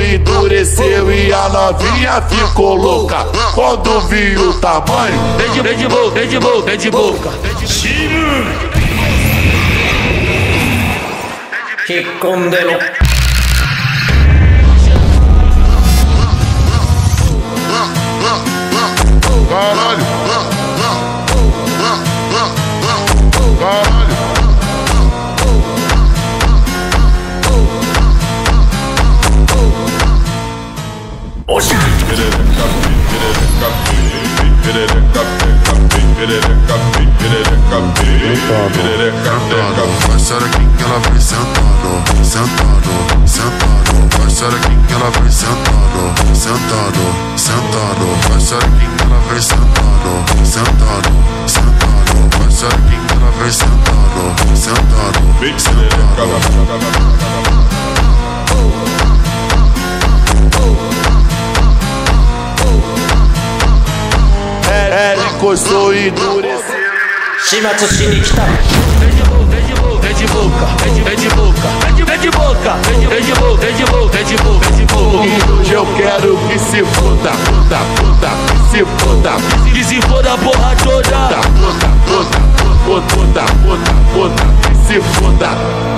endureceu e a novinha ficou louca. Quando viu o tamanho, vem de, vem de boca, vem de boca, vem de boca. Que. Caralho. Vai ser aqui que ela vem sentando, sentando, sentando. Vai ser aqui que ela vem sentando, sentando, sentando. Vai ser aqui que ela vem sentando, sentando, sentando. Vai ser aqui que ela vem sentando, sentando, sentando. coçou e endureceu. Shimatsu Shinichita. Vem de boca, vem de boca, vem de boca, vem de boca, vem de boca, vem de boca, vem de boca, vem de boca, vem de boca. Eu quero que se foda, foda, foda, que se foda, que se foda a porra toda. Foda, foda, foda, foda, foda, foda, que se foda.